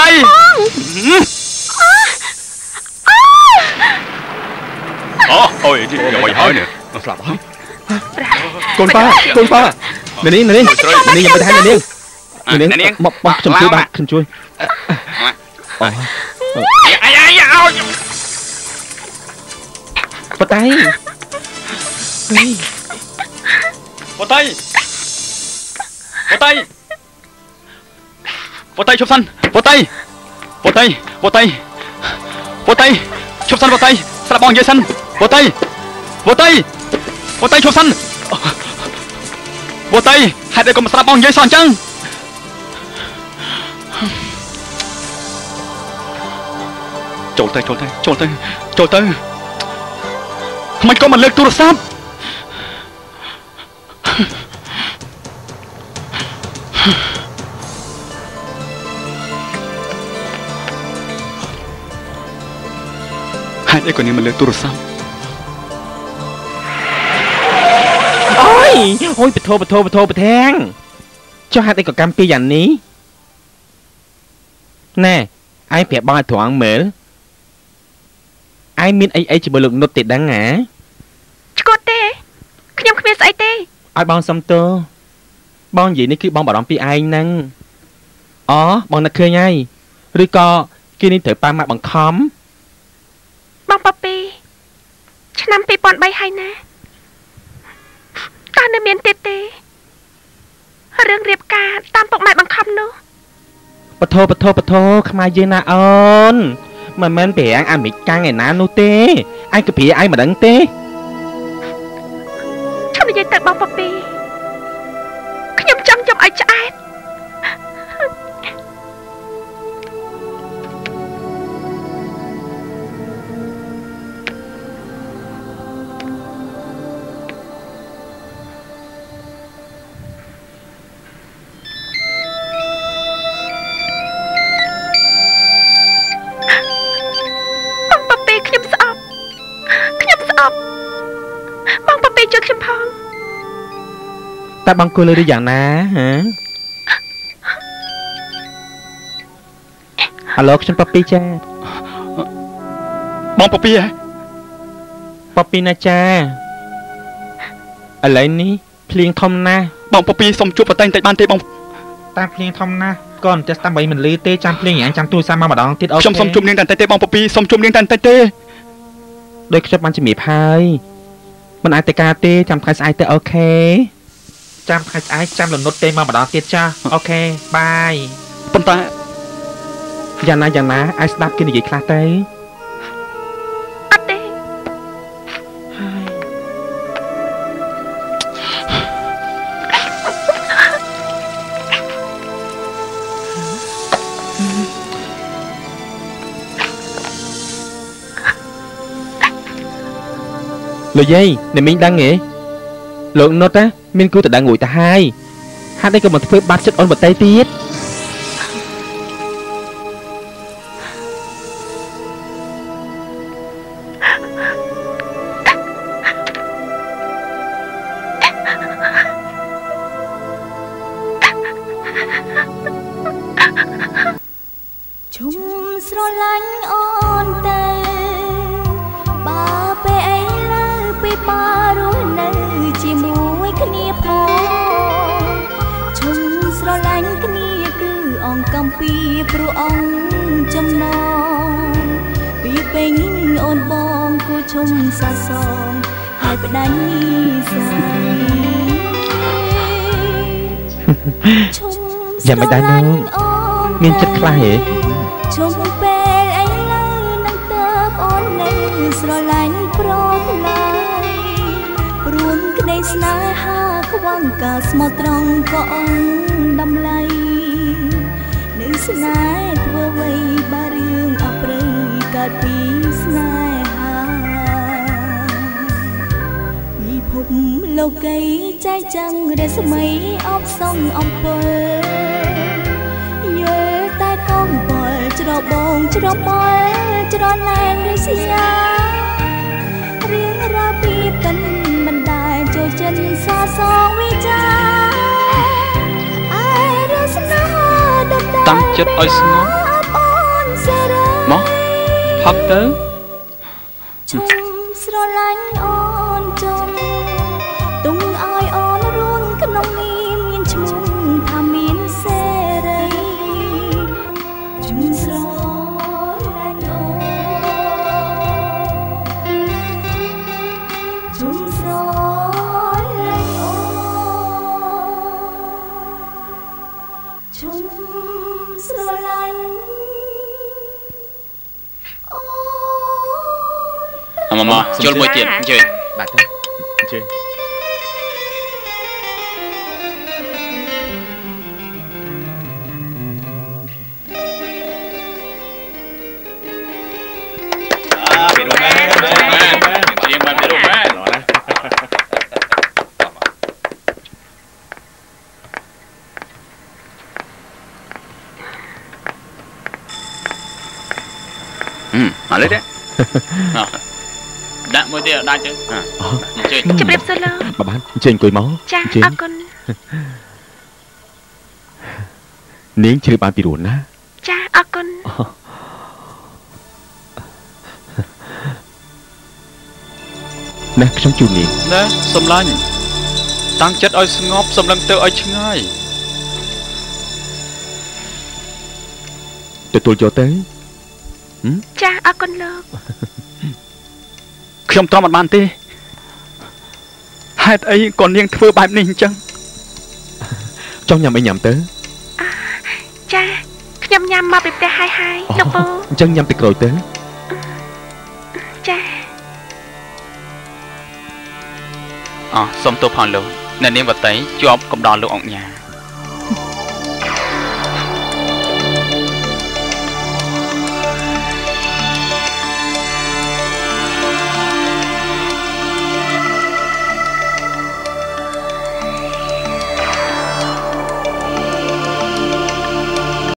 ដីអូអូយយ៉ាងមិនហើយនេះស្លាប់ហើយកូនប៉ាកូនប៉ានាងនាងនាងនាងយ៉ាងមិនហើយនាងនាងមកបោះខ្ញុំជួយបាទខ្ញុំជួយអើយអាយអាយអោយបតៃបតៃបតៃបតៃឈប់សិន បតៃបតៃបតៃបតៃឈប់សិនបតៃស្លាប់បងនិយាយសិនបតៃបតៃបតៃឈប់សិនបតៃហេតុអីក៏មិនស្លាប់បងនិយាយសោះអញ្ចឹងចូលទៅចូលទៅចូលទៅចូលទៅមិនក៏មិនលើកទូរស័ព្ទ ហេតុអីក៏នាងមិនលើកទូរស័ព្ទអូយអូយបធោបធោបធោបធាងចុះហេតុអីក៏កម្មពីយ៉ាងនេះណែឯងប្រាប់បងឲ្យត្រង់មើលឯងមានអីអីជាមួយលោកនុតទេដឹងហ៎ឈ្គត់ទេខ្ញុំគ្មានស្អីទេឲ្យបងសុំទោសបងនិយាយនេះគឺបងបារម្ភពីឯងហ្នឹងអូបងនឹកឃើញហើយឬក៏គេនេះត្រូវប៉ាម៉ាក់បង្ខំ បងប៉ាពីឆ្នាំ2003ហើយណាតើនៅមានទៀតទេរឿងរៀបការតាមពុកម៉ែបង្ខំនោះបធោបធោបធោខ្មែរយើងណាអូនមិនមែនប្រាំងអាមេរិកកាំងឯណានោះទេឯងក៏ព្រាឯងមិនដឹងទេ តែបងគួរលើឬយ៉ាងណាហ៎អាឡូខ្ញុំប៉ាពីចាបងពពីហ៎ប៉ាពីណាចាឥឡូវនេះភ្លៀងធំណាស់បងពពីសុំជួបបតែងតិចបានទេបងតាភ្លៀងធំណាស់កូនចេះតាមបីមិនលឺទេចាំភ្លៀងយ៉ាងចាំទូរស័ព្ទមកម្ដងទៀតអូខេខ្ញុំសុំជួបនាងតែតិចទេបងពពីសុំជួបនាងតែតិចទេដោយខ្ញុំបានជំរាបហើយមិនអាចទៅការទេចាំថ្ងៃស្អែកទៅ OK ចាំថ្ងៃស្អែកចាំលនុតទេមកម្ដងទៀតចា OK bye ប៉ុន្តែយ៉ាងណាយ៉ាងណាអាចស្ដាប់គេនិយាយខ្លះទៅអត់ទេលោកយាយអ្នកមីងដឹងទេលោកនុតណា មានគូតដឹងរួចទៅហើយហាត់អីក៏មិនធ្វើបាត់ចិត្តអូនបតៃទៀត ពីព្រោះអង្គចំណងពីពេញអូនបងគូឈុំសាសងហើយប្តាញ់ស្រីឈុំយ៉ាងមិនដែរនោះមានចិត្តខ្លះហេជុំពេលអីលើនឹងទៅអូននៅស្រឡាញ់ប្រថ្លៃព្រួនក្តីស្នេហាខ្វងការស្មោះត្រង់ក៏អង្គតម្លៃនៅ ស្នេហ៍ធ្វើអ្វីបើរឿងអប្រិយកើតពីស្នេហាពិភពលោកីចែកចាំងរស្មីអបសងអំពើយល់តែកងពលច្របងច្របល់ច្រឡែងរិសយារៀងរ៉ាវពីកិនមិនដែលចូលចិត្តសាសងវិចាអើរ តាំងចិត្តឲ្យស្ងប់មកផឹកទៅស្រឡាញ់អូ អូនអមមកជុលមួយទៀតអញ្ជើញបាទទៅអញ្ជើញពីរូបមែនជា មកពីរូបមែនហឹមអត់លេទេដាក់មួយទៀតដាក់ទៅអញ្ជើញជម្រាបសួរលោកបាទបានអញ្ជើញអង្គុយមកចាអញ្ជើអញរគុណនាងជ្រាបបានពីរួនណាចាអរគុណណាខ្ញុំជូននាងណែសំឡាញ់តាំងចិត្តឲ្យស្ងប់សម្លឹងទៅឲ្យឆ្ងាយទទួលយកទៅចាអរគុណលោក ខ្ញុំទ្រាំអត់បានទេហេតុអីក៏នាងធ្វើបែបនេះអញ្ចឹងចង់ញ៉ាំអីញ៉ាំទៅចាខ្ញុំញ៉ាំមកពីផ្ទះហើយហើយលោកពូអញ្ចឹងញ៉ាំទឹកក្រូចទៅចាអោះសុំទោសផងលោកអ្នកនាងវតីជាប់កំដរលោកអង្គញា